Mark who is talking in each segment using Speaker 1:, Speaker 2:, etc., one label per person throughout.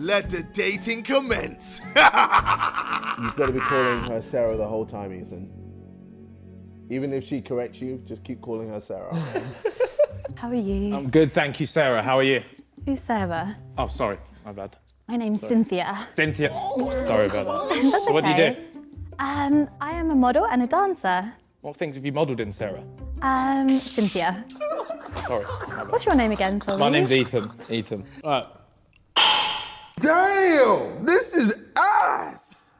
Speaker 1: Let the dating commence.
Speaker 2: You've got to be calling her Sarah the whole time, Ethan. Even if she corrects you, just keep calling her Sarah.
Speaker 3: How are you?
Speaker 4: I'm good, thank you, Sarah. How are you?
Speaker 3: Who's Sarah?
Speaker 4: Oh, sorry, my bad.
Speaker 3: My name's Cynthia.
Speaker 4: Cynthia. Sorry about that.
Speaker 3: That's
Speaker 4: So what do you do?
Speaker 3: Um, I am a model and a dancer.
Speaker 4: What things have you modelled in, Sarah?
Speaker 3: Um, Cynthia.
Speaker 4: Sorry.
Speaker 3: What's your name again, sorry?
Speaker 4: My name's Ethan. Ethan. Right.
Speaker 1: Damn, this is ass.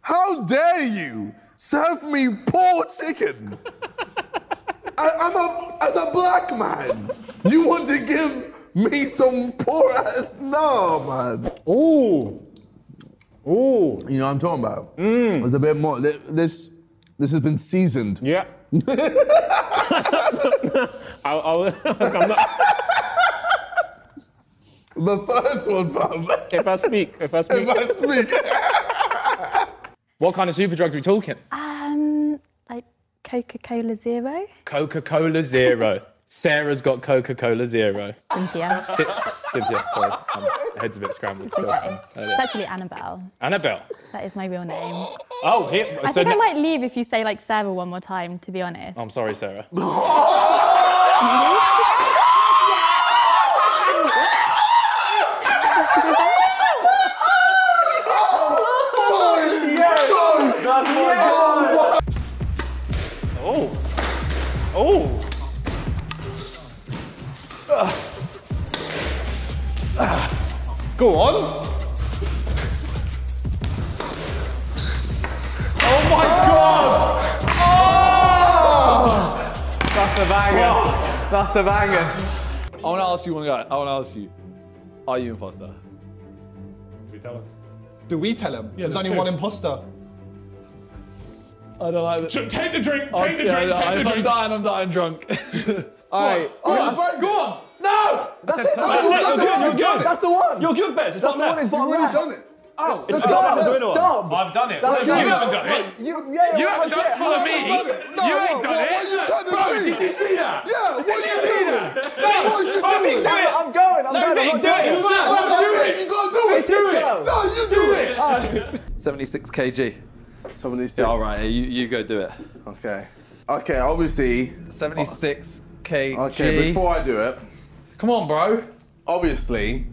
Speaker 1: How dare you serve me poor chicken? I, I'm a, as a black man, you want to give me some poor ass? No, man.
Speaker 4: Ooh. Ooh.
Speaker 1: You know what I'm talking about? Mm. There's a bit more. This, this has been seasoned.
Speaker 4: Yeah. I'll, I'll, I'm not,
Speaker 1: The first one, fam.
Speaker 4: if I speak, if I speak.
Speaker 1: If I speak.
Speaker 4: What kind of super drugs are we talking?
Speaker 3: Um, like Coca-Cola Zero?
Speaker 4: Coca-Cola Zero. Sarah's got Coca-Cola Zero.
Speaker 3: Cynthia.
Speaker 4: Cy- Cynthia, sorry. Um, head's a bit scrambled still. Um,
Speaker 3: It's actually Annabelle.
Speaker 4: Annabelle.
Speaker 3: That is my real name.
Speaker 4: Oh, here.
Speaker 3: I
Speaker 4: so
Speaker 3: think I might leave if you say like Sarah one more time, to be honest.
Speaker 4: I'm sorry, Sarah. Go on. Oh my god! Ah.
Speaker 5: That's a banger. That's a banger. I want to ask you one guy. I want to ask you, are you an imposter?
Speaker 6: Do we tell him? Do we tell him? Yeah, there's
Speaker 4: there's
Speaker 6: only
Speaker 4: two.
Speaker 6: one imposter.
Speaker 5: I don't like that.
Speaker 4: Take the drink.
Speaker 5: Oh,
Speaker 4: Take the
Speaker 5: yeah,
Speaker 4: drink.
Speaker 5: no,
Speaker 4: Take the
Speaker 5: if I'm
Speaker 4: drink.
Speaker 5: dying, I'm dying drunk. All right.
Speaker 1: Oh,
Speaker 4: Go on. No.
Speaker 6: That's it.
Speaker 4: That's it. You're good.
Speaker 6: That's the one.
Speaker 4: You're good, Bez. It's
Speaker 6: That's the one.
Speaker 4: left.
Speaker 6: It's bottom
Speaker 1: You've
Speaker 6: left.
Speaker 1: done it.
Speaker 4: Oh,
Speaker 6: Let's
Speaker 4: it's
Speaker 6: go.
Speaker 4: not left.
Speaker 6: Dumb.
Speaker 4: I've done it.
Speaker 6: That's
Speaker 4: you
Speaker 6: good.
Speaker 4: haven't done it.
Speaker 6: You, yeah,
Speaker 4: You
Speaker 6: yeah,
Speaker 4: haven't
Speaker 6: that's
Speaker 4: done it.
Speaker 6: it.
Speaker 4: Follow me.
Speaker 1: No,
Speaker 4: you
Speaker 1: no,
Speaker 4: ain't done
Speaker 1: no,
Speaker 4: it.
Speaker 1: what are you trying to
Speaker 4: Bro,
Speaker 1: do?
Speaker 4: did you see that?
Speaker 1: Yeah, what
Speaker 4: Did
Speaker 1: are
Speaker 4: you
Speaker 1: you
Speaker 4: see
Speaker 1: doing?
Speaker 4: that?
Speaker 1: What are you
Speaker 4: I
Speaker 1: doing?
Speaker 4: think do it.
Speaker 6: I'm going. I'm
Speaker 4: No,
Speaker 6: going. I'm
Speaker 4: Nick,
Speaker 6: not
Speaker 4: do it.
Speaker 6: doing
Speaker 4: It's
Speaker 6: it.
Speaker 4: fine. Do
Speaker 1: that's
Speaker 4: it.
Speaker 1: it. You gotta do it.
Speaker 4: Do it.
Speaker 1: No, you do it.
Speaker 5: 76 kg.
Speaker 1: 76.
Speaker 5: Yeah, all right. You, you go do it.
Speaker 1: Okay. Okay, obviously.
Speaker 5: 76 kg.
Speaker 1: Okay, before I do it,
Speaker 5: Come on, bro.
Speaker 1: obviously,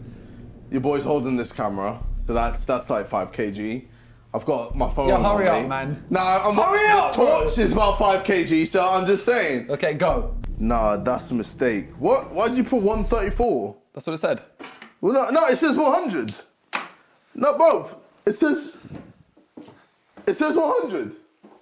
Speaker 1: your boy's holding this camera, so that's that's like 5 kg. I've got my phone.
Speaker 5: Yeah,
Speaker 1: on
Speaker 5: hurry
Speaker 1: me.
Speaker 5: up, man.
Speaker 1: Nah, I'm
Speaker 5: Hurry
Speaker 1: this
Speaker 5: up, bro.
Speaker 1: torch is about 5 kg, so I'm just saying.
Speaker 5: Okay, go.
Speaker 1: Nah, that's a mistake. What? Why'd you put 134?
Speaker 5: That's what it said.
Speaker 1: Well, no, no, it says 100. Not both. It says. It says 100.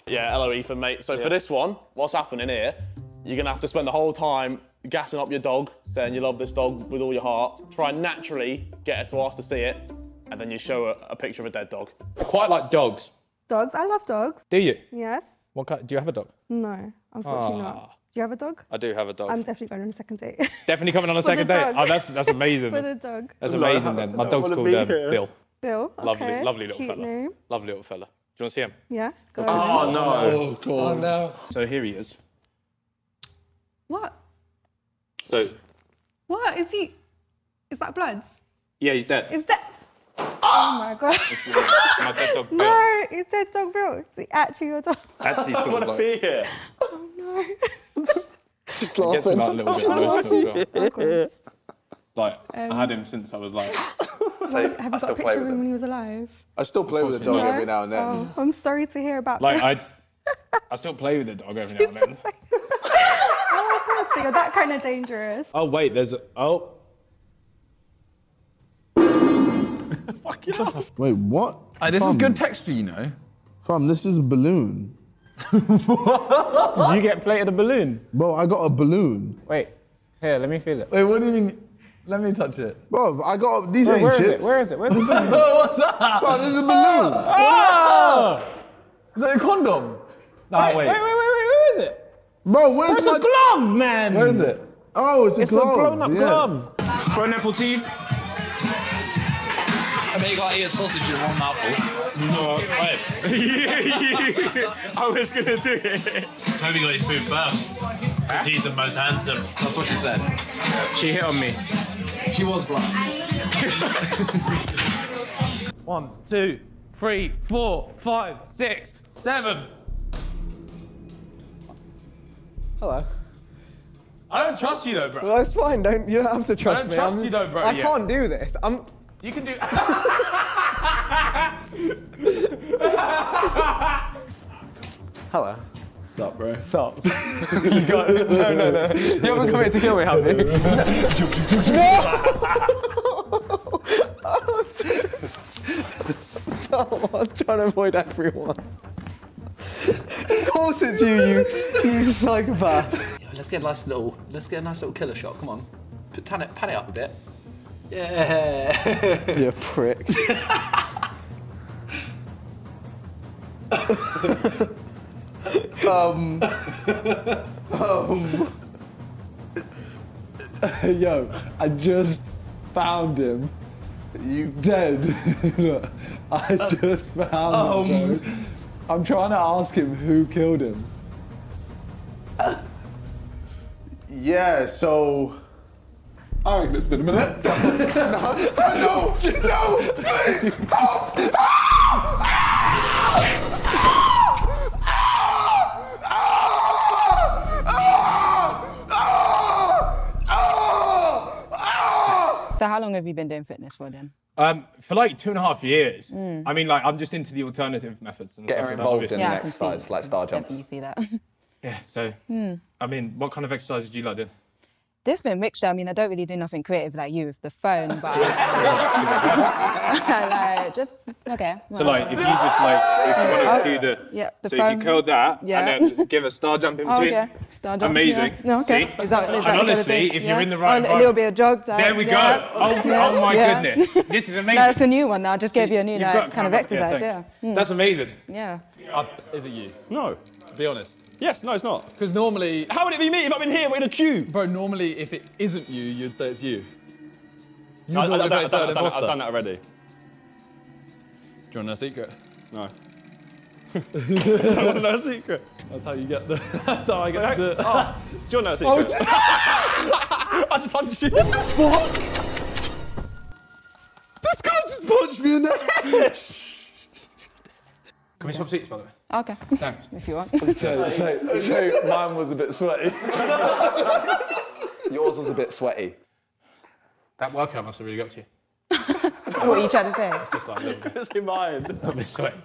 Speaker 7: Yeah, hello Ethan, mate. So for this one, what's happening here? You're gonna have to spend the whole time gassing up your dog, saying you love this dog with all your heart. Try and naturally get her to ask to see it, and then you show her a picture of a dead dog.
Speaker 4: Quite like dogs.
Speaker 8: Dogs. I love dogs.
Speaker 4: Do you?
Speaker 8: Yes.
Speaker 4: What kind? Do you have a dog?
Speaker 8: No, unfortunately
Speaker 4: Ah.
Speaker 8: not. Do you have a dog?
Speaker 4: I do have a dog.
Speaker 8: I'm definitely going on a second date.
Speaker 4: Definitely coming on a second date.
Speaker 8: dog.
Speaker 4: Oh, that's that's amazing.
Speaker 8: For the dog.
Speaker 4: That's amazing. Then my dog's called um. Bill.
Speaker 8: Bill.
Speaker 4: Lovely,
Speaker 8: okay.
Speaker 4: lovely lovely little
Speaker 8: Cute
Speaker 4: fella.
Speaker 8: Name.
Speaker 4: Lovely little fella. Do you want to see him?
Speaker 8: Yeah. Go
Speaker 7: Oh
Speaker 8: on.
Speaker 7: no!
Speaker 1: Oh, God.
Speaker 5: Oh, no.
Speaker 4: So here he is.
Speaker 8: What?
Speaker 4: So
Speaker 8: What is he? Is that blood?
Speaker 4: yeah, he's dead.
Speaker 8: Is that? Oh my god.
Speaker 4: This is, my dead dog Bill.
Speaker 8: No, is dead dog Bill? Is he actually your dog?
Speaker 4: Actually, sort of like,
Speaker 7: Be here.
Speaker 8: Oh no.
Speaker 4: it gets me like a little bit emotional as well.
Speaker 8: Oh, God.
Speaker 4: Like I um, had him since I was like
Speaker 8: Have you got a picture of him when he was alive?
Speaker 1: I still play with the dog every now and then.
Speaker 8: Oh, I'm sorry to hear about
Speaker 4: like
Speaker 8: that.
Speaker 4: I I still play with the dog every now and then.
Speaker 8: Oh, so you're that kind of dangerous.
Speaker 4: Oh wait, there's a, oh fuck you.
Speaker 1: Wait, what?
Speaker 5: Hey, this is good texture, you know.
Speaker 1: Fam, this is a balloon.
Speaker 4: did you get plated a balloon?
Speaker 1: Bro, I got a balloon.
Speaker 4: Wait, here, let me feel it.
Speaker 5: Wait, what do you mean? Let me touch it.
Speaker 1: Bro, I got these
Speaker 4: Where,
Speaker 1: ain't
Speaker 4: where is
Speaker 1: chips.
Speaker 4: it? Where is it? Where's the
Speaker 5: Oh, what's that?
Speaker 1: Fam, this is a balloon.
Speaker 4: Oh!
Speaker 5: Is that a condom? No,
Speaker 4: Wait, wait, wait, wait, wait, where is it?
Speaker 1: Bro, where's
Speaker 4: Where's
Speaker 1: my
Speaker 4: a glove, man?
Speaker 5: Where is it?
Speaker 1: Oh, it's a
Speaker 4: It's
Speaker 1: glove.
Speaker 4: It's a blown up
Speaker 1: yeah.
Speaker 4: glove.
Speaker 9: Front nipple teeth.
Speaker 10: I bet you gotta eat a sausage in one mouthful.
Speaker 9: No, wait. I was gonna do it. Toby got his food first. Because he's the most handsome.
Speaker 10: That's what she said.
Speaker 9: She hit on me.
Speaker 10: She was blind.
Speaker 5: One, two, three, four, five, six, seven.
Speaker 6: Hello.
Speaker 5: I don't trust you though, bro.
Speaker 6: Well, that's fine. Don't you don't have to trust
Speaker 5: don't
Speaker 6: me.
Speaker 5: trust
Speaker 6: I'm-
Speaker 5: you though, bro,
Speaker 6: I
Speaker 5: yet.
Speaker 6: can't do this. I'm.
Speaker 5: You can do.
Speaker 6: Hello.
Speaker 5: What's up, bro?
Speaker 6: What's up? you got it. No, no, no. You haven't come here to kill me, have you? no! I'm trying to avoid everyone. Of course it's you, you, you psychopath.
Speaker 10: Let's get a nice little, let's get a nice little killer shot. Come on, Put- pan it, pan it up a bit. Yeah.
Speaker 6: you're prick. um. um. Yo, I just found him. You dead? I just found him. bro. I'm trying to ask him who killed him.
Speaker 2: Yeah, so.
Speaker 5: I reckon it's been a minute.
Speaker 1: no, no, please, help!
Speaker 11: So how long have you been doing fitness for then?
Speaker 4: Um, for like two and a half years.
Speaker 11: Mm.
Speaker 4: I mean, like, I'm just into the alternative methods and
Speaker 6: Getting
Speaker 4: stuff.
Speaker 6: involved
Speaker 4: obviously.
Speaker 6: in the exercise, like star jumps.
Speaker 11: Definitely see that.
Speaker 4: Yeah, so,
Speaker 11: Hmm.
Speaker 4: I mean, what kind of exercises do you like doing?
Speaker 11: Different mixture. I mean, I don't really do nothing creative like you with the phone, but like just okay.
Speaker 4: So, like, if you just, like, if you want to do the.
Speaker 11: Yeah, the
Speaker 4: so
Speaker 11: phone-
Speaker 4: if you curl that
Speaker 11: yeah.
Speaker 4: and then give a star jump in between,
Speaker 11: Oh,
Speaker 4: between.
Speaker 11: okay. Star jump,
Speaker 4: Amazing.
Speaker 11: Yeah. No, okay.
Speaker 4: See?
Speaker 11: Is that, is that
Speaker 4: and
Speaker 11: the kind of
Speaker 4: honestly,
Speaker 11: thing?
Speaker 4: if
Speaker 11: Yeah.
Speaker 4: you're in the right
Speaker 11: Oh, a little bit of jog.
Speaker 4: There we go. Oh,
Speaker 11: Yeah.
Speaker 4: oh my
Speaker 11: Yeah.
Speaker 4: goodness. This is amazing.
Speaker 11: That's a new one now. I just gave you a new
Speaker 4: You've
Speaker 11: like, kind of
Speaker 4: camera-
Speaker 11: exercise. Yeah.
Speaker 4: thanks. That's amazing.
Speaker 11: Yeah.
Speaker 5: Uh, is it you?
Speaker 9: No.
Speaker 5: Be honest.
Speaker 9: Yes, no, it's not.
Speaker 5: Because normally.
Speaker 9: How would it be me if I've been here in a queue?
Speaker 5: Bro, normally if it isn't you, you'd say it's you. You
Speaker 9: I, I,
Speaker 5: normally
Speaker 9: I've, done, I've, done, I've, done. I've done that already.
Speaker 5: Do you want to know a secret?
Speaker 9: No.
Speaker 5: I
Speaker 9: want to know a secret.
Speaker 5: That's how you get the. That's how I get the.
Speaker 9: Oh, do you want to know
Speaker 5: Oh,
Speaker 9: a secret? I just punched you.
Speaker 5: What the fuck? This guy just punched me in the head.
Speaker 4: Can we swap seats, by the way?
Speaker 11: Okay.
Speaker 4: Thanks.
Speaker 11: If you want.
Speaker 6: So, so, so mine was a bit sweaty. Yours was a bit sweaty.
Speaker 4: That workout must have really got to you.
Speaker 11: what are you trying to say?
Speaker 4: It's Just like a little bit.
Speaker 9: Say mine.
Speaker 4: A bit sweaty.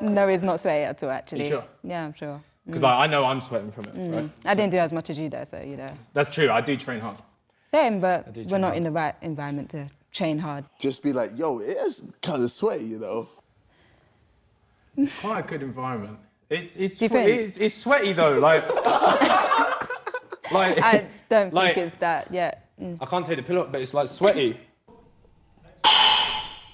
Speaker 11: No, it's not sweaty at all. Actually.
Speaker 4: sure?
Speaker 11: Yeah, I'm sure.
Speaker 4: Because like, I know I'm sweating from it,
Speaker 11: Mm.
Speaker 4: right?
Speaker 11: I didn't do as much as you there, so you know.
Speaker 4: That's true. I do train hard.
Speaker 11: Same, but we're not
Speaker 4: hard.
Speaker 11: in the right environment to train hard.
Speaker 1: Just be like, yo, it is kind of sweaty, you know.
Speaker 4: It's quite a good environment. It's it's,
Speaker 11: Do you
Speaker 4: swe-
Speaker 11: think?
Speaker 4: it's it's sweaty though. Like like
Speaker 11: I don't
Speaker 4: like,
Speaker 11: think it's that. yet. Mm.
Speaker 4: I can't take the pillow up, but it's like sweaty.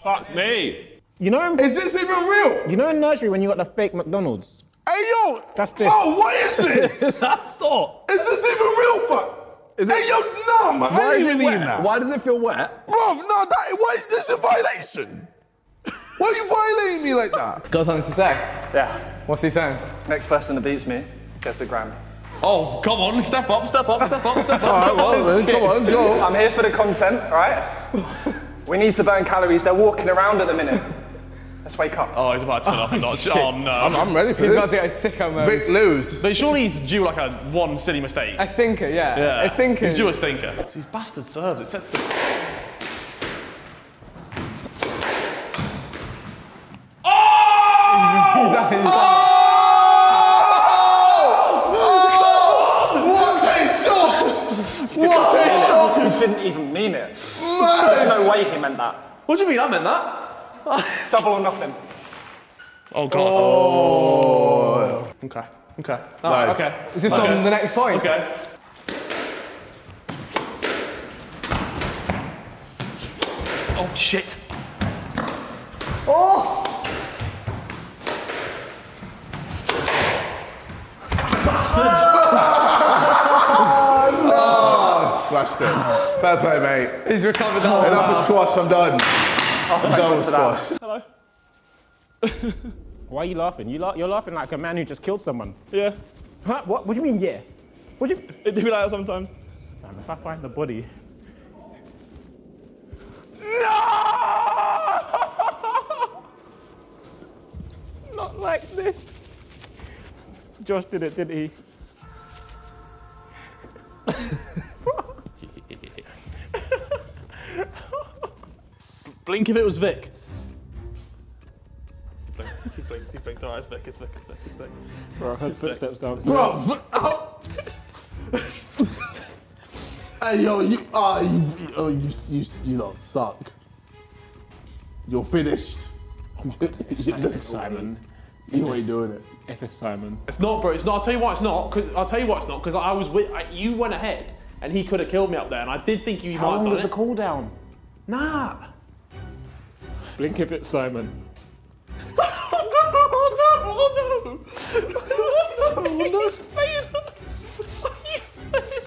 Speaker 9: Fuck me.
Speaker 12: You know,
Speaker 1: Is this even real?
Speaker 12: you know in nursery when you got the fake McDonald's.
Speaker 1: Hey, yo.
Speaker 12: That's this.
Speaker 1: Oh, what is this?
Speaker 5: That's salt.
Speaker 1: is this even real, fuck? Hey, yo, no, man. I ain't even eating that.
Speaker 5: Why does it feel wet?
Speaker 1: Bro, no, that, why, this is a violation. Why are you violating me like that?
Speaker 5: Got something to say?
Speaker 6: Yeah.
Speaker 5: What's he saying?
Speaker 6: Next person that beats me gets a grand.
Speaker 5: Oh, come on, step up, step up, step up, step up.
Speaker 1: All right, well, then, come on, go.
Speaker 6: I'm here for the content, right? we need to burn calories. They're walking around at the minute. Let's wake up.
Speaker 7: Oh, he's about to turn up a notch. Oh no.
Speaker 1: I'm, um, I'm ready for
Speaker 5: He's about
Speaker 1: this.
Speaker 5: to get a sicko mode.
Speaker 1: Vic lose.
Speaker 7: But surely he's due like a one silly mistake.
Speaker 5: A stinker, yeah.
Speaker 7: Yeah.
Speaker 5: A stinker.
Speaker 7: He's due a stinker. These bastard serves. It sets the.
Speaker 1: What a shot! What a shot!
Speaker 6: He didn't even mean it. There's no way he meant that.
Speaker 5: What do you mean? I meant that.
Speaker 6: Double or nothing.
Speaker 7: Oh god. Oh. Okay. Okay. Ah, oh,
Speaker 1: Right.
Speaker 7: Okay.
Speaker 5: Is this
Speaker 7: Okay.
Speaker 5: on the next point?
Speaker 7: Okay. Oh shit.
Speaker 1: Oh, ah, smashed it. Fair play, mate.
Speaker 5: He's recovered that.
Speaker 1: Oh, Enough wow. of squash. I'm done. Oh, I'm done with squash. Hello.
Speaker 12: Why are you laughing? You la you're laughing like a man who just killed someone.
Speaker 9: Yeah.
Speaker 12: Huh? What? What do you mean, yeah? What do you?
Speaker 9: It do be like that sometimes.
Speaker 12: Damn, if I find the body. No! Not like this. Josh did it, didn't he?
Speaker 7: Blink if it was Vic. Blink, he blinked, he blinked. Alright, it's Vic, it's Vic, it's Vic, it's Vic.
Speaker 12: Bro, I heard
Speaker 7: It's Vic.
Speaker 12: footsteps downstairs.
Speaker 1: Bro, v- oh. hey yo, you, ah, you, oh, you, you, you lot suck. You're finished.
Speaker 12: Simon.
Speaker 1: You ain't doing it.
Speaker 12: F is Simon.
Speaker 7: It's not, bro. It's not. I'll tell you why it's not. Cause I'll tell you why it's not. Because I was with. I, you went ahead, and he could have killed me up there, and I did think you
Speaker 12: How
Speaker 7: might
Speaker 12: long
Speaker 7: have
Speaker 12: was
Speaker 7: done
Speaker 12: the
Speaker 7: it.
Speaker 12: cooldown?
Speaker 7: Nah.
Speaker 12: Blink if it's Simon.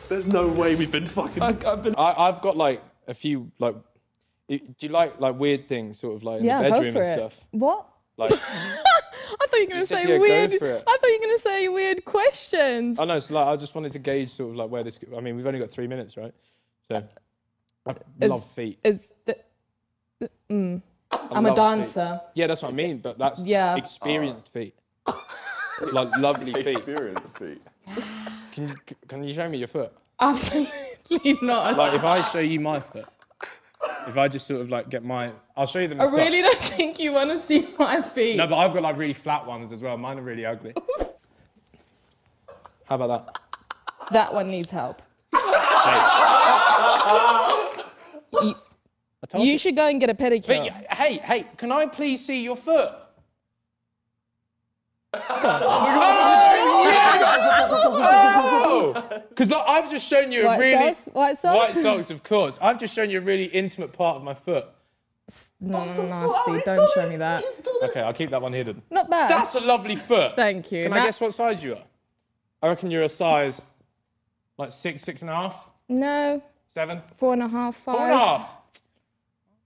Speaker 7: There's no way we've been fucking.
Speaker 4: I, I've, been, I, I've got like a few like. Do you like like weird things, sort of like in
Speaker 13: Yeah,
Speaker 4: the
Speaker 13: go
Speaker 4: bedroom
Speaker 13: for
Speaker 4: and
Speaker 13: it.
Speaker 4: stuff?
Speaker 13: What?
Speaker 4: Like,
Speaker 13: I thought you were going to
Speaker 4: said
Speaker 13: say
Speaker 4: yeah, go
Speaker 13: weird.
Speaker 4: for it.
Speaker 13: I thought you were going to say weird questions.
Speaker 4: I know. So like, I just wanted to gauge sort of like where this. I mean, we've only got three minutes, right? So, I
Speaker 13: Is-
Speaker 4: love feet.
Speaker 13: Is the, mm.
Speaker 4: I
Speaker 13: I'm a
Speaker 4: love feet.
Speaker 13: dancer.
Speaker 4: Yeah, that's what I mean. But that's
Speaker 13: Yeah.
Speaker 4: experienced oh. feet. like lovely feet.
Speaker 9: Experienced feet.
Speaker 4: Can you can you show me your foot?
Speaker 13: Absolutely not.
Speaker 4: Like if I show you my foot, if I just sort of like get my, I'll show you them.
Speaker 13: I
Speaker 4: in socks.
Speaker 13: really don't think you want to see my feet.
Speaker 4: No, but I've got like really flat ones as well. Mine are really ugly. How about that?
Speaker 13: That one needs help. you
Speaker 4: told
Speaker 13: you
Speaker 4: you.
Speaker 13: should go and get a pedicure.
Speaker 4: But, hey, hey, can I please see your foot? Oh! Because I've just shown you a really
Speaker 13: socks? White socks?
Speaker 4: white socks, of course. I've just shown you a really intimate part of my foot.
Speaker 13: No, no, nasty. Don't show me that.
Speaker 4: Okay, I'll keep that one hidden.
Speaker 13: Not bad.
Speaker 4: That's a lovely foot.
Speaker 13: Thank you.
Speaker 4: Can I guess what size you are? I reckon you're a size like six, six and a half,
Speaker 13: No,
Speaker 4: seven,
Speaker 13: four and a half, five.
Speaker 4: four and a half.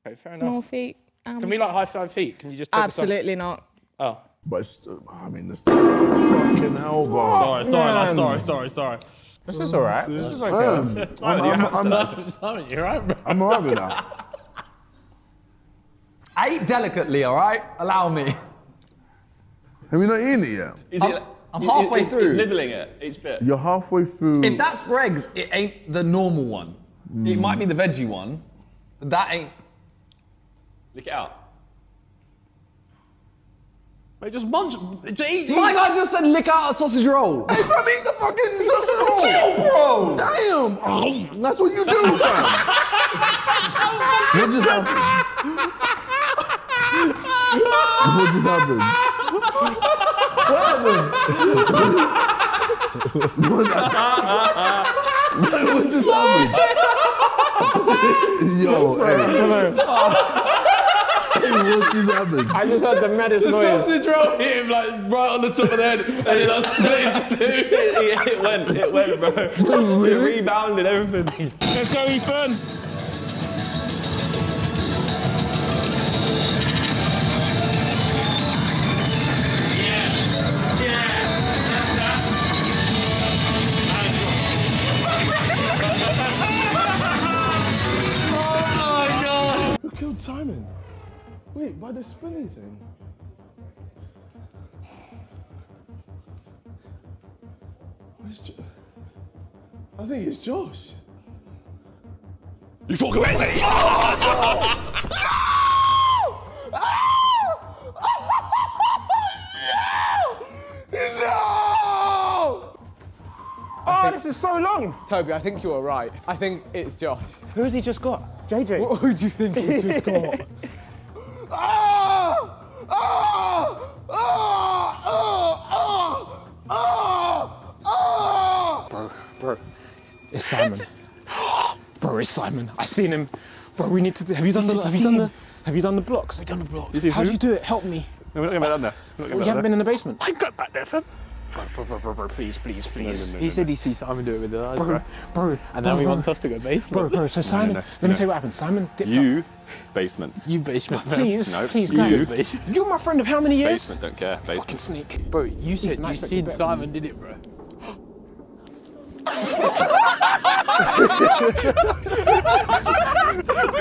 Speaker 4: Okay, fair
Speaker 13: Small
Speaker 4: enough.
Speaker 13: feet. Um,
Speaker 4: Can we like high five feet? Can you just take the
Speaker 13: Absolutely not.
Speaker 4: Oh.
Speaker 1: But it's, I mean, this fucking elbow.
Speaker 7: Sorry, sorry, lads, sorry, sorry, sorry.
Speaker 12: This is alright. This is okay.
Speaker 1: Um, I'm, I'm, I'm,
Speaker 7: Simon, you're right, bro.
Speaker 1: I'm alright with that.
Speaker 5: I eat delicately, all right? Allow me.
Speaker 1: Have you not eaten it yet?
Speaker 9: Is
Speaker 5: I'm-
Speaker 9: it,
Speaker 5: I'm halfway
Speaker 9: he's-
Speaker 5: through.
Speaker 9: He's nibbling it each bit.
Speaker 1: You're halfway through.
Speaker 5: If that's Greggs, it ain't the normal one. It might be the veggie one, but that ain't.
Speaker 9: Lick it out.
Speaker 7: Mate, just munch. Just eat.
Speaker 5: My guy just said lick out a sausage roll.
Speaker 1: Hey, fam, eat the fucking sausage roll.
Speaker 5: Chill, bro.
Speaker 1: Damn. Oh, that's what you do, fam. what just happened? what just happened?
Speaker 5: What happened?
Speaker 1: what, what just happened? Yo, hey. Hey, what just happened?
Speaker 12: I just heard the maddest
Speaker 7: The
Speaker 12: noise.
Speaker 7: sausage roll hit him like right on the top of the head, and it like split into two.
Speaker 9: it, it went, it went, bro. It rebounded everything.
Speaker 12: Let's go, Ethan.
Speaker 1: Wait, by the spinny thing? Where's jo- I think it's Josh.
Speaker 9: You fucking went me!
Speaker 12: Oh, this is so long.
Speaker 14: Toby, I think you were right. I think it's Josh.
Speaker 12: Who has he just got? JJ.
Speaker 14: What, who do you think he's just got?
Speaker 1: Ah! Ah! Ah! Ah! Ah! Ah!
Speaker 12: Bro, bro. It's Simon. bro, it's Simon. I seen him. Bro, we need to do. Have you done the? Have you done the? Have you done the blocks? Have you done the blocks?
Speaker 9: see
Speaker 12: How do you do it? Help me.
Speaker 9: No, we're not going back down there. We're not
Speaker 12: We
Speaker 9: going back
Speaker 12: haven't been in the basement. I got back there, fam. Bro, bro, bro, bro, bro, please, please, please.
Speaker 9: no,
Speaker 14: he said he sees Simon do it with the eyes,
Speaker 12: Bro,
Speaker 14: bro.
Speaker 12: bro.
Speaker 14: And now
Speaker 12: bro,
Speaker 14: he
Speaker 12: bro.
Speaker 14: wants us to go basement.
Speaker 12: Bro, bro, so Simon,
Speaker 9: no,
Speaker 12: let me
Speaker 9: no.
Speaker 12: tell you what happened. Simon dipped
Speaker 9: You,
Speaker 12: up.
Speaker 9: basement.
Speaker 14: You basement, fam.
Speaker 12: Please,
Speaker 9: No,
Speaker 12: please,
Speaker 9: you.
Speaker 12: go. You're my friend of how many years?
Speaker 9: Basement, don't care. Basement.
Speaker 12: Fucking sneak.
Speaker 14: Bro, you said
Speaker 12: Ethan,
Speaker 14: you
Speaker 12: expect
Speaker 14: seen
Speaker 12: it better from
Speaker 14: Simon did it, bro.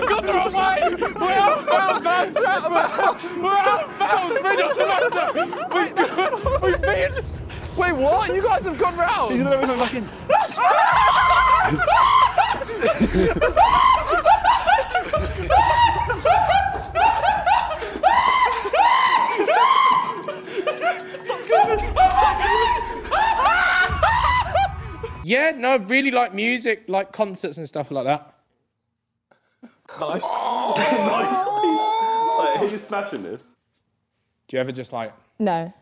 Speaker 12: Got the wrong way. We're outbound, man. We're outbound. We're. Bring the matter. We've, we've been.
Speaker 5: Wait, what? You guys have gone round.
Speaker 9: Go back in.
Speaker 4: No, I really like music, like concerts and stuff like that.
Speaker 9: Nice. nice. Like, he's smashing this.
Speaker 4: Do you ever just like,
Speaker 13: No.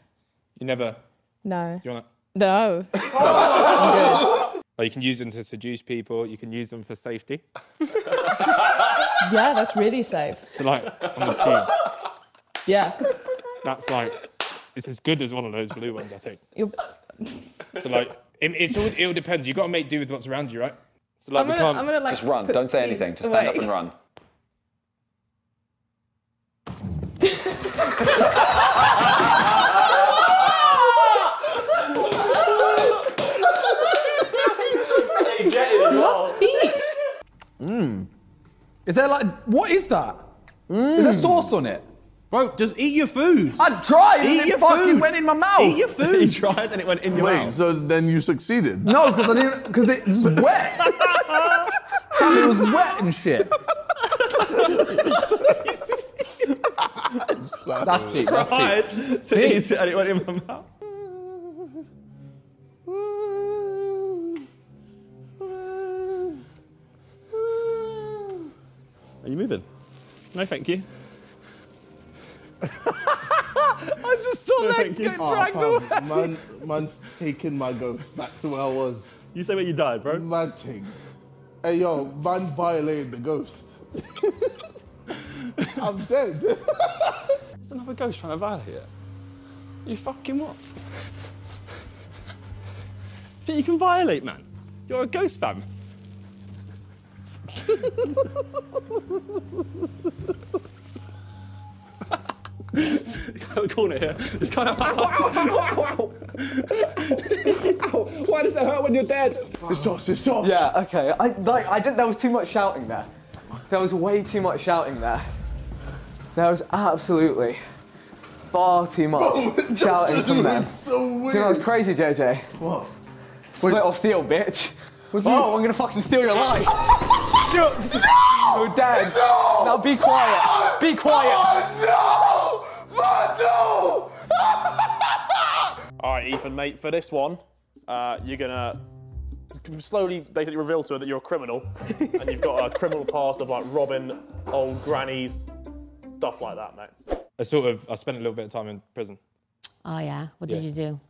Speaker 4: you never,
Speaker 13: No.
Speaker 4: do you want
Speaker 13: No.
Speaker 4: to? Or you can use them to seduce people, you can use them for safety.
Speaker 13: Yeah, that's really safe.
Speaker 4: So like, on the tube,
Speaker 13: Yeah.
Speaker 4: that's like, it's as good as one of those blue ones, I think.
Speaker 13: You're-
Speaker 4: So like, it, it's all, it all depends. You've got to make do with what's around you, right? So like,
Speaker 13: I'm
Speaker 4: we
Speaker 13: gonna-
Speaker 4: can't...
Speaker 13: I'm gonna, like,
Speaker 15: Just run. Don't say anything. Just stand up and run.
Speaker 13: What's feet?
Speaker 5: Mmm. Is there like what is that? Is there hmm. sauce on it?
Speaker 16: Bro, just eat your food.
Speaker 5: I tried
Speaker 16: Eat
Speaker 5: and
Speaker 16: your
Speaker 5: it fucking
Speaker 16: food.
Speaker 5: went in my mouth.
Speaker 16: Eat your food.
Speaker 9: He tried and it went in your
Speaker 1: Wait,
Speaker 9: mouth.
Speaker 1: so then you succeeded?
Speaker 5: No, because I didn't because it was wet. Fam, it was wet and shit. That's cheap. That's
Speaker 9: tried
Speaker 5: cheap.
Speaker 9: to eat it and it went in my mouth. Are you moving? No, thank you.
Speaker 5: I just saw
Speaker 9: No,
Speaker 5: legs
Speaker 9: thank you.
Speaker 5: get
Speaker 1: Oh,
Speaker 5: dragged away.
Speaker 1: man, man's taking my ghost back to where I was.
Speaker 9: You say where you died, bro.
Speaker 1: Man thing. Hey yo, man violated the ghost. I'm dead.
Speaker 9: There's another ghost trying to violate it. You fucking what? Think you can violate, man? You're a ghost fam. Got a corner here. It's kind of.
Speaker 17: Why does it hurt when you're dead?
Speaker 1: It's Josh, it's Josh.
Speaker 17: Yeah, okay. I like I did there was too much shouting there. There was way too much shouting there. There was absolutely far too much oh,
Speaker 1: Bro,
Speaker 17: shouting
Speaker 1: Josh
Speaker 17: from
Speaker 1: is
Speaker 17: them.
Speaker 1: so
Speaker 17: Do you know what's crazy, JJ?
Speaker 1: What?
Speaker 17: Split or steal, bitch.
Speaker 1: What
Speaker 17: oh,
Speaker 1: do you- oh,
Speaker 17: I'm gonna fucking steal your life. Shoot.
Speaker 1: No!
Speaker 17: You're dead.
Speaker 1: No!
Speaker 17: Now be quiet. Be quiet.
Speaker 1: Oh, no! Man, no!
Speaker 7: All right, Ethan, mate, for this one, uh, you're gonna slowly basically reveal to her that you're a criminal and you've got a criminal past of like robbing old grannies, stuff like that, mate.
Speaker 4: I sort of, I spent a little bit of time in prison.
Speaker 18: Oh yeah. What did
Speaker 4: Yeah.
Speaker 18: you do?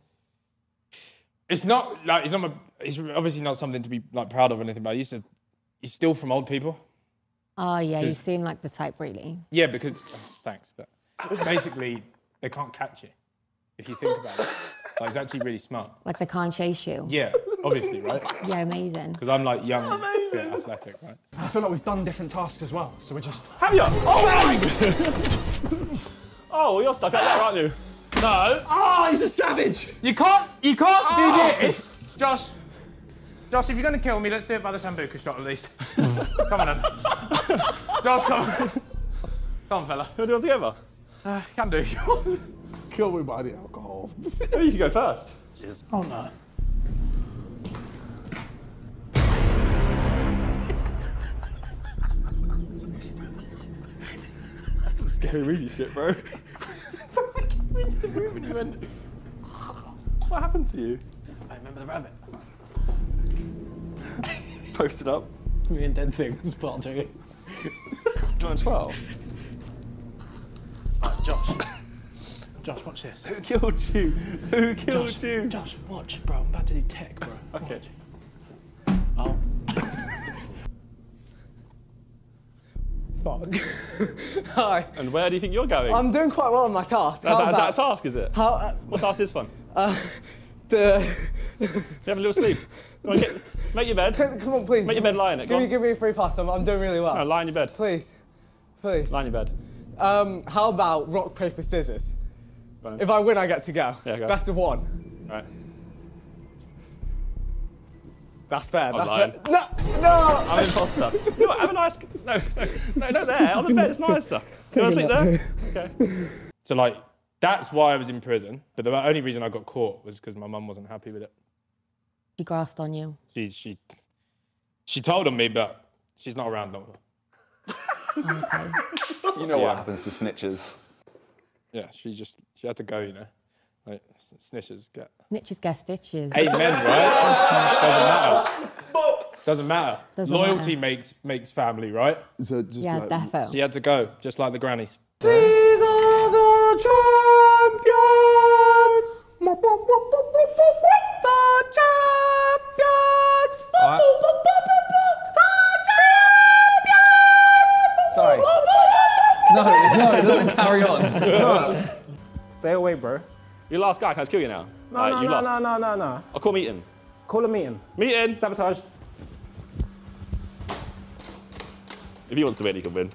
Speaker 4: It's not like it's not. My, it's obviously not something to be like proud of or anything. But I used to. You steal from old people.
Speaker 18: Oh yeah. You
Speaker 4: 'Cause-
Speaker 18: seem like the type, really.
Speaker 4: Yeah, because oh, thanks, but basically they can't catch you if you think about it. Like, it's actually really smart.
Speaker 18: Like they can't chase you.
Speaker 4: Yeah, obviously, right?
Speaker 18: Yeah, amazing.
Speaker 4: Because I'm like young, fit, athletic, right?
Speaker 16: I feel like we've done different tasks as well, so we're just.
Speaker 9: Have you? Oh, my! oh, well, oh, you're stuck out there, aren't you? No.
Speaker 16: Oh, he's a savage!
Speaker 4: You can't, you can't
Speaker 16: Oh.
Speaker 4: do ah. this, Josh. Josh, if you're gonna kill me, let's do it by the Sambuca shot at least. come on, then. Josh, come on. Come on, fella.
Speaker 9: You want to do it together?
Speaker 4: Uh, can do.
Speaker 1: Kill me by the alcohol.
Speaker 9: Oh, you can go first.
Speaker 4: Oh no.
Speaker 9: That's some scary movie shit, bro. what happened to you?
Speaker 16: I remember the rabbit.
Speaker 9: Posted up.
Speaker 16: Me and Dead Things, part two.
Speaker 9: John 12.
Speaker 16: Alright, Josh. Josh, watch this.
Speaker 9: Who killed you? Who killed
Speaker 16: Josh,
Speaker 9: you?
Speaker 16: Josh, watch, bro. I'm about to do tech, bro.
Speaker 9: Okay.
Speaker 16: Oh. Fuck. Hi.
Speaker 9: And where do you think you're going?
Speaker 17: I'm doing quite well on my task.
Speaker 9: That's-
Speaker 17: How
Speaker 9: is that a task, is it?
Speaker 17: How? Uh,
Speaker 9: What task is fun?
Speaker 17: uh, the.
Speaker 9: You have a little sleep. On, get, make your bed.
Speaker 17: Come on, please.
Speaker 9: Make your bed lie in it. Go
Speaker 17: Give me, give me a free pass. I'm, I'm doing really well.
Speaker 9: No, lie in your bed.
Speaker 17: Please, please.
Speaker 9: Lie in your bed.
Speaker 17: Um, how about rock paper scissors?
Speaker 9: Right.
Speaker 17: If I win, I get to go.
Speaker 9: Yeah, go.
Speaker 17: Best of one.
Speaker 9: Right.
Speaker 17: That's fair.
Speaker 9: I was
Speaker 17: That's fair. No, no.
Speaker 9: I'm an imposter. You know what, have a nice. No, no, no, not there. On the bed, it's nicer. Do you want to sleep there? Okay.
Speaker 4: So like, That's why I was in prison. But the only reason I got caught was because my mum wasn't happy with it.
Speaker 18: She grasped on you.
Speaker 4: She she she told on me, but she's not around no more.
Speaker 19: You know
Speaker 4: Yeah.
Speaker 19: what happens to snitches.
Speaker 4: Yeah, she just she had to go. You know, like snitches get.
Speaker 18: Snitches get stitches.
Speaker 4: Amen, right? Doesn't matter. Doesn't matter.
Speaker 18: Doesn't
Speaker 4: Loyalty
Speaker 18: matter.
Speaker 4: makes makes family, right?
Speaker 20: So just
Speaker 18: Yeah, like- defo.
Speaker 4: She had to go, just like the grannies.
Speaker 17: These are the
Speaker 12: Stay away, bro.
Speaker 9: You last guy, can I just kill you now?
Speaker 12: No,
Speaker 9: Alright,
Speaker 12: no,
Speaker 9: you
Speaker 12: no,
Speaker 9: lost.
Speaker 12: no, no, no, no.
Speaker 9: I'll call meeting.
Speaker 12: Call a meeting.
Speaker 9: Meeting!
Speaker 12: Sabotage.
Speaker 9: If he wants to win, he can win.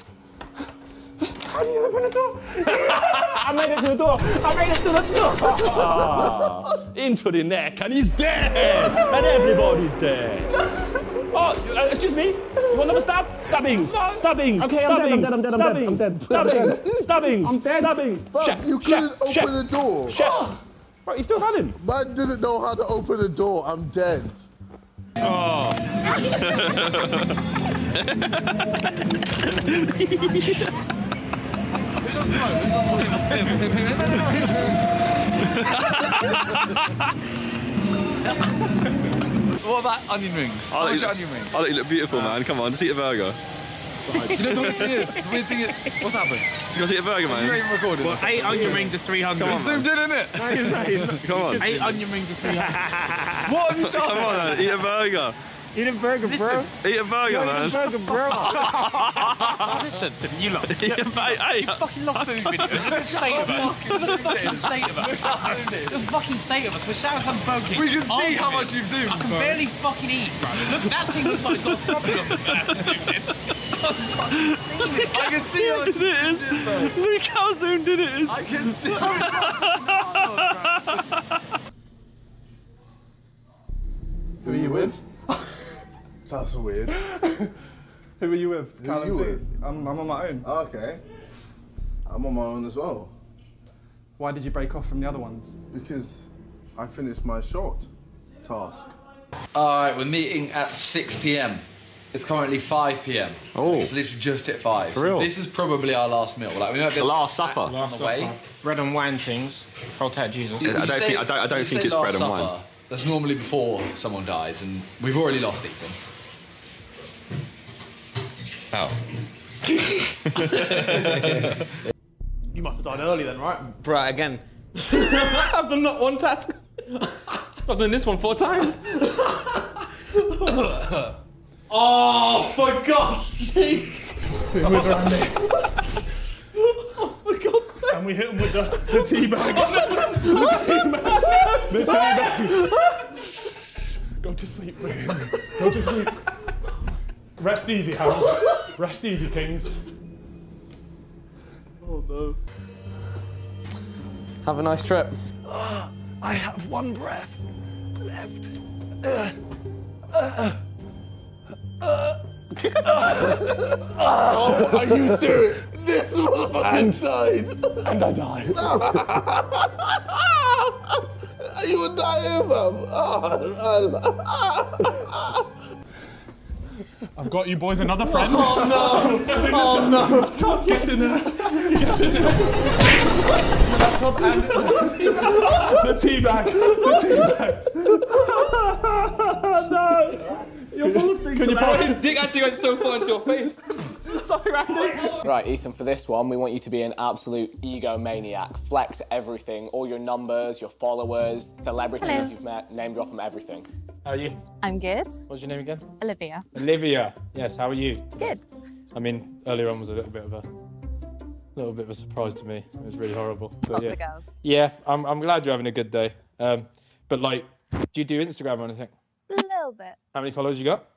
Speaker 12: How do you open the door? I made it to the door. I made it to the door.
Speaker 9: Ah, into the neck, and he's dead! and everybody's dead. Oh, uh, excuse me. You want another stab? Stabbings. Stabbings.
Speaker 12: Okay, I'm dead, I'm
Speaker 9: Stabbings.
Speaker 12: dead, I'm dead, I'm dead, I'm.
Speaker 9: Stabbings.
Speaker 12: I'm dead.
Speaker 9: Stabbings.
Speaker 12: I'm dead.
Speaker 9: Stabbings.
Speaker 1: Fam,
Speaker 9: Chef,
Speaker 1: you
Speaker 9: chef,
Speaker 1: couldn't open
Speaker 9: chef,
Speaker 1: the door.
Speaker 9: Chef. Bro, he's still had him.
Speaker 1: Man didn't know how to open the door. I'm dead.
Speaker 9: Oh.
Speaker 5: What about onion rings?
Speaker 21: I'll
Speaker 5: much
Speaker 21: eat-
Speaker 5: are onion rings?
Speaker 21: I Oh, you look beautiful, man. Come on, just eat a burger.
Speaker 5: you know the weird thing is, the weird thing is, what's happened?
Speaker 21: You guys eat a burger, man.
Speaker 5: You ain't even recorded.
Speaker 7: Well, eight onion rings are 300.
Speaker 21: Come on,
Speaker 5: It's zoomed in, innit?
Speaker 7: No, he's not, he's not.
Speaker 21: Come on.
Speaker 7: Eight onion rings are 300.
Speaker 5: What have you done?
Speaker 21: Come on, man. Eat a burger.
Speaker 12: Eat a burger, bro.
Speaker 21: Eat a burger, man.
Speaker 12: Eat a burger, bro.
Speaker 5: Listen,
Speaker 7: you lot.
Speaker 21: Eat a hey,
Speaker 5: you fucking love food videos. Look at the state of us. Look at the fucking state of us. Look at the fucking state of us. We're sat on Burger
Speaker 21: We can see how much you've zoomed,
Speaker 5: I can
Speaker 21: bro.
Speaker 5: barely fucking eat, bro. Look, that thing looks like it's got a throbbing on the zoomed. I can see how much
Speaker 21: it is. Look how zoomed in it is.
Speaker 5: I can see.
Speaker 20: Who are you with?
Speaker 1: That's weird.
Speaker 17: Who are you with?
Speaker 1: Who are you with?
Speaker 17: I'm, I'm on my own.
Speaker 1: Okay. I'm on my own as well.
Speaker 17: Why did you break off from the other ones?
Speaker 1: Because I finished my short task.
Speaker 5: All right, we're meeting at 6 p.m. It's currently 5 p.m.
Speaker 21: Oh.
Speaker 5: It's literally just at 5.
Speaker 21: For
Speaker 5: So
Speaker 21: real?
Speaker 5: this is probably our last meal. Like, we might be
Speaker 21: The Last Supper.
Speaker 5: on the way.
Speaker 12: Bread and wine things. Protect Jesus.
Speaker 21: I don't
Speaker 5: You
Speaker 21: think- I don't- I don't think it's
Speaker 5: Last
Speaker 21: bread and wine.
Speaker 5: That's normally before someone dies, and we've already lost Ethan.
Speaker 21: How?
Speaker 16: You must have died early then, right?
Speaker 12: Bro, again. I've done not one task. I've done this one four times.
Speaker 16: Oh, for God's sake!
Speaker 12: with Randy.
Speaker 16: oh, for God's sake! And we hit him with the, the tea bag. the tea bag. Go to sleep, man. Go to sleep. Rest easy, Harold. Rest easy, Kings.
Speaker 22: Oh no.
Speaker 12: Have a nice trip.
Speaker 16: I have one breath left. Uh, uh, uh,
Speaker 1: oh, are you serious? This motherfucker
Speaker 16: And-
Speaker 1: died.
Speaker 16: And I died.
Speaker 1: Are you a dying fam? Oh,
Speaker 16: I've got you boys another friend.
Speaker 1: Oh, no. Oh,
Speaker 16: no. Get in there. Get in there. Laptop and the tea bag. The tea bag. no. You're boasting.
Speaker 12: Can you
Speaker 16: about
Speaker 12: His dick actually went so far into your face. Sorry, Randy. Right, Ethan, for this one, we want you to be an absolute egomaniac. Flex everything, all your numbers, your followers, celebrities
Speaker 3: Hello.
Speaker 12: you've met, name drop them, everything.
Speaker 4: How are you?
Speaker 3: I'm good.
Speaker 4: What's your name again?
Speaker 3: Olivia.
Speaker 4: Olivia. Yes. How are you?
Speaker 3: Good.
Speaker 4: I mean, earlier on was a little bit of a little bit of a surprise to me. It was really horrible. But
Speaker 3: Not
Speaker 4: yeah.
Speaker 3: the girls.
Speaker 4: Yeah, I'm, I'm glad you're having a good day. Um, but like, do you do Instagram or anything?
Speaker 3: A little bit.
Speaker 4: How many followers you got?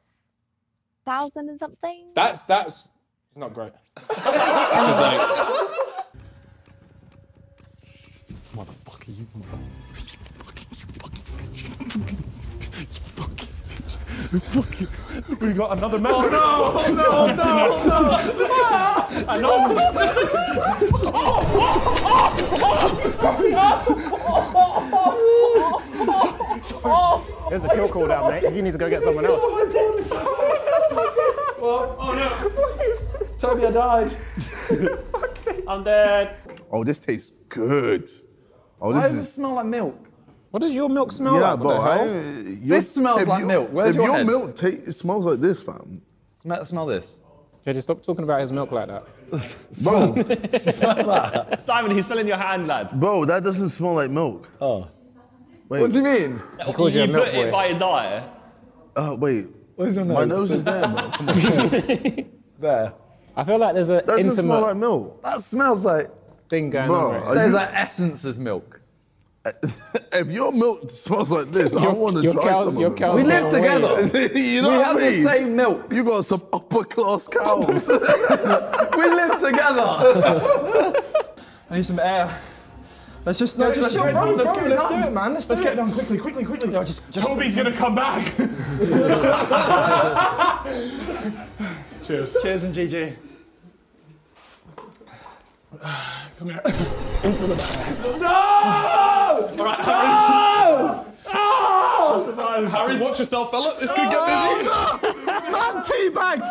Speaker 3: Thousand and something.
Speaker 4: That's that's it's not great. like...
Speaker 16: are you we got another medal.
Speaker 1: Oh no! no! No! No! no!
Speaker 16: I know.
Speaker 4: There's a kill call down, mate. You need to go get someone else
Speaker 5: oh no! Toby, I died.
Speaker 9: I'm dead.
Speaker 16: Oh, this tastes good. Oh,
Speaker 5: Why
Speaker 16: this
Speaker 5: does it
Speaker 16: is.
Speaker 5: smell like milk?
Speaker 4: What does your milk smell
Speaker 16: yeah,
Speaker 4: like?
Speaker 16: but I,
Speaker 5: This smells like
Speaker 16: your-
Speaker 5: milk. Where's
Speaker 16: if
Speaker 5: your
Speaker 16: your
Speaker 5: head?
Speaker 16: milk ta- it smells like this, fam.
Speaker 5: Smell, smell this.
Speaker 4: JJ, stop talking about his milk like that.
Speaker 16: Bro, smell that.
Speaker 9: Simon, he's filling your hand, lad.
Speaker 16: bro, that doesn't smell like milk.
Speaker 9: Oh.
Speaker 16: Wait.
Speaker 5: What do you mean?
Speaker 4: He called you a
Speaker 9: you
Speaker 4: milk
Speaker 9: put
Speaker 4: boy.
Speaker 9: it by his eye.
Speaker 16: Uh, wait.
Speaker 5: Where's your nose?
Speaker 16: My nose is there, bro. Come on.
Speaker 5: There.
Speaker 4: I feel like there's a
Speaker 16: That doesn't
Speaker 4: intimate
Speaker 16: smell like milk.
Speaker 5: That smells like.
Speaker 4: thing going
Speaker 16: Bro,
Speaker 4: on. Right?
Speaker 5: There's
Speaker 16: you-
Speaker 5: like essence of milk.
Speaker 16: if your milk smells like this, I
Speaker 4: Your-
Speaker 16: want to
Speaker 4: your
Speaker 16: try
Speaker 4: cows-
Speaker 16: some of it.
Speaker 5: We live together.
Speaker 16: you know
Speaker 5: we
Speaker 16: what
Speaker 5: have
Speaker 16: I mean?
Speaker 5: the same milk.
Speaker 16: You got some upper class cows.
Speaker 5: We live together. I need some air. Let's just, let's just,
Speaker 4: bro,
Speaker 5: bro,
Speaker 4: let's
Speaker 5: bro, let's do it, man. Let's,
Speaker 4: Let's
Speaker 5: do
Speaker 4: get
Speaker 5: it
Speaker 4: it done quickly, quickly, quickly.
Speaker 5: just, just
Speaker 7: Toby's gonna come back. Cheers.
Speaker 9: Cheers and GG.
Speaker 7: Come here.
Speaker 4: Into the back.
Speaker 7: All right, Harry. Oh! Harry, watch yourself, fella. This could get busy.
Speaker 16: man teabagged!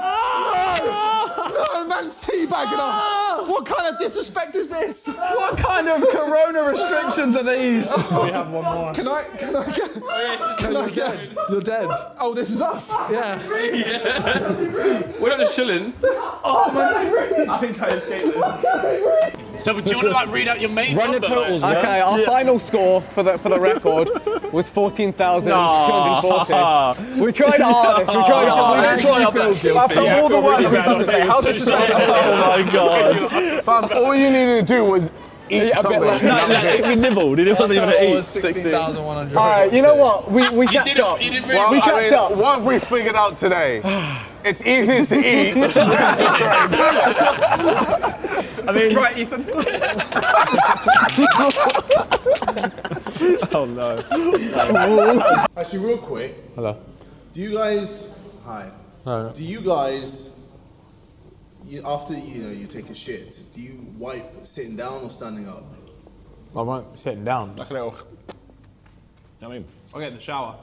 Speaker 16: No! No, man's teabagging off! What kind of disrespect is this?
Speaker 5: What kind of corona restrictions are these?
Speaker 7: We have one more.
Speaker 16: Can I, can I get, oh, can I get?
Speaker 5: You're dead.
Speaker 16: Oh, this is us?
Speaker 5: Yeah.
Speaker 7: We're not just chilling.
Speaker 9: Oh my man, I think I escaped this.
Speaker 7: So, do you want to like read out your main
Speaker 4: Run the
Speaker 7: number?
Speaker 4: totals, man.
Speaker 17: Okay, our final score for the for the record was fourteen thousand two hundred forty. We tried our hardest. We tried our
Speaker 5: We didn't try our best.
Speaker 17: After
Speaker 7: Yeah,
Speaker 17: all the work we've
Speaker 7: bad.
Speaker 17: done
Speaker 7: I was
Speaker 17: today,
Speaker 7: like,
Speaker 17: how
Speaker 7: so
Speaker 17: disrespectful.
Speaker 9: Oh my god.
Speaker 16: Fam, all you needed to do was eat
Speaker 17: Yeah, a bit
Speaker 16: something.
Speaker 17: like-
Speaker 9: No, no, we nibbled. He wasn't even gonna eat.
Speaker 5: 16,100.
Speaker 17: All right, you know what? We we
Speaker 7: You
Speaker 17: kept
Speaker 7: did
Speaker 17: up.
Speaker 7: Really
Speaker 16: Well,
Speaker 17: We
Speaker 16: I mean,
Speaker 17: up.
Speaker 16: what have we figured out today? It's easier to eat than to train.
Speaker 9: I mean, right, Ethan. Oh no.
Speaker 1: Actually, real quick,
Speaker 4: Hello.
Speaker 1: do you guys? Hi.
Speaker 4: Hi.
Speaker 1: Do you guys? You, after you know you take a shit, do you wipe sitting down or standing up?
Speaker 4: I might sitting down.
Speaker 9: Like a little. I mean,
Speaker 7: I'll get in the shower.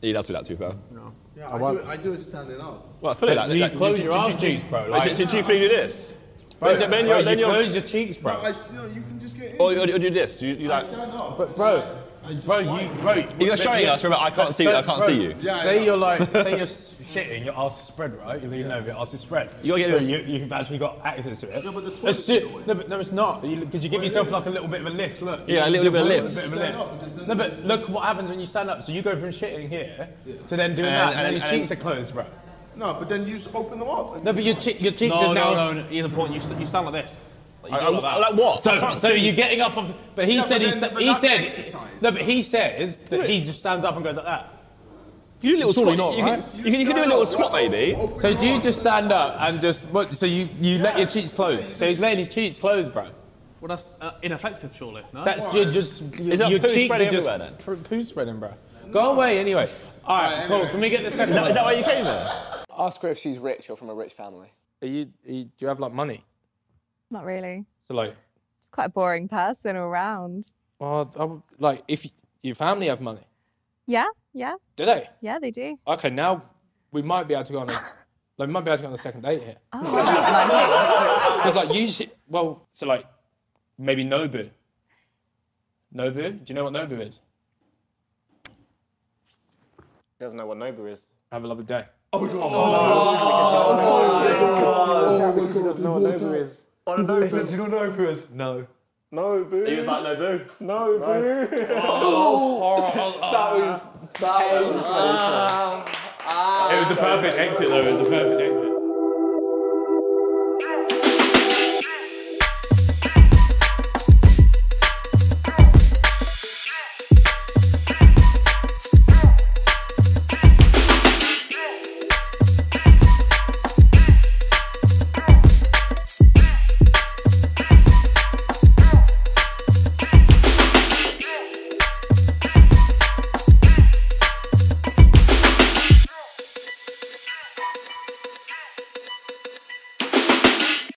Speaker 9: he does do that too far. No.
Speaker 1: Yeah,
Speaker 4: I
Speaker 1: I, do
Speaker 4: won't.
Speaker 1: it. I do it standing up.
Speaker 9: Well, fully like
Speaker 4: You
Speaker 9: like-
Speaker 4: close
Speaker 9: did-
Speaker 4: your
Speaker 9: did-
Speaker 4: arse
Speaker 9: did-
Speaker 4: cheeks, bro.
Speaker 9: Did
Speaker 4: Like,
Speaker 9: did you feel this?
Speaker 4: Bro,
Speaker 9: Then then you're then
Speaker 4: you
Speaker 9: you're.
Speaker 4: close your cheeks, bro.
Speaker 1: I, you know, you can just get in.
Speaker 9: Or, or, or do this. You, you like.
Speaker 1: stand up.
Speaker 4: But bro, bro, you, bro.
Speaker 9: You're showing us. Remember, I can't see. I can't see you.
Speaker 1: Yeah,
Speaker 4: say
Speaker 1: know.
Speaker 4: you're like, say you're shitting, your ass is spread, right? You're leaning over, your ass is spread.
Speaker 9: You gotta get
Speaker 4: so
Speaker 9: this-
Speaker 4: you, you've actually got access to it.
Speaker 1: Yeah, but the
Speaker 4: It's
Speaker 1: toilet's
Speaker 4: ju-
Speaker 1: in the way.
Speaker 4: no, but no, it's not. Because you, give yourself like a little bit of a lift. Look.
Speaker 9: Yeah, a little bit of a
Speaker 4: give
Speaker 9: lift.
Speaker 4: bit of a
Speaker 1: Stand up,
Speaker 4: lift.
Speaker 1: because then
Speaker 4: No, but look what happens when you stand up. So you go from shitting here to then doing
Speaker 9: And-
Speaker 4: that, and,
Speaker 9: and-
Speaker 4: then your cheeks are closed, bro.
Speaker 1: No, but then you just open them up.
Speaker 4: No, but your, che- your cheeks
Speaker 7: No,
Speaker 4: are
Speaker 7: no,
Speaker 4: now.
Speaker 7: no, no. Here's a point. You, s- you stand like this. Like, you
Speaker 9: I-
Speaker 7: do
Speaker 9: I-
Speaker 7: like that.
Speaker 9: like what? I
Speaker 4: So,
Speaker 9: can't
Speaker 4: so
Speaker 9: see.
Speaker 4: you're getting up off. The, but he
Speaker 1: Yeah,
Speaker 4: said
Speaker 1: but
Speaker 4: he,
Speaker 1: then-
Speaker 4: sta-
Speaker 1: but
Speaker 4: he
Speaker 1: that's
Speaker 4: said
Speaker 1: exercise.
Speaker 4: no, but he says that he just stands up and goes like that.
Speaker 9: You do a little
Speaker 4: Surely
Speaker 9: squat.
Speaker 4: not,
Speaker 9: you,
Speaker 4: right?
Speaker 9: can, you, can, you can do a little squat, maybe.
Speaker 4: So do you just stand up and just what? So you you let your cheeks close. So he's letting his cheeks close, bro.
Speaker 7: Well, that's uh, ineffective, surely. No.
Speaker 4: That's you're just your,
Speaker 9: Is that
Speaker 4: your
Speaker 9: poo
Speaker 4: cheeks
Speaker 9: spreading
Speaker 4: are just
Speaker 9: everywhere then?
Speaker 4: poo- poo spreading, bro. Go away anyway. All right, cool. Can we get the second
Speaker 9: Is that,
Speaker 4: one?
Speaker 9: is that why you came here?
Speaker 12: Ask her if she's rich or from a rich family.
Speaker 4: Are you, are you do you have like money?
Speaker 3: Not really.
Speaker 4: So like,
Speaker 3: It's quite a boring person all round.
Speaker 4: well, I would- like if y- your family have money,
Speaker 3: Yeah, yeah,
Speaker 4: do they?
Speaker 3: yeah, they do.
Speaker 4: Okay, now we might be able to go on a, like, we might be able to go on a second date here.
Speaker 3: Oh,
Speaker 4: Because like usually, well, so like maybe Nobu. Nobu, do you know what Nobu is?
Speaker 12: Doesn't know what Nobu is.
Speaker 4: Have a lovely day.
Speaker 1: Oh, oh my god.
Speaker 4: doesn't know what Nobu is.
Speaker 5: Ethan, do you know who is? No.
Speaker 12: No, boo.
Speaker 9: He was like, no, boo.
Speaker 12: no, boo.
Speaker 4: That was that was It was a perfect exit though. It was a perfect exit.